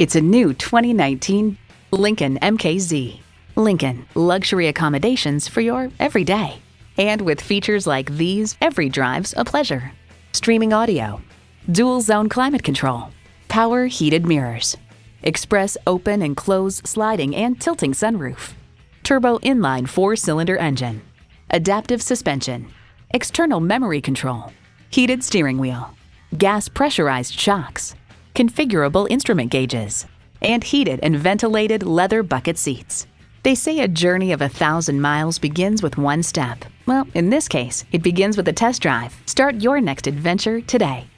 It's a new 2019 Lincoln MKZ. Lincoln, luxury accommodations for your everyday. And with features like these, every drive's a pleasure. Streaming audio, dual zone climate control, power heated mirrors, express open and close sliding and tilting sunroof, turbo inline four cylinder engine, adaptive suspension, external memory control, heated steering wheel, gas pressurized shocks, configurable instrument gauges, and heated and ventilated leather bucket seats. They say a journey of a thousand miles begins with one step. Well, in this case, it begins with a test drive. Start your next adventure today.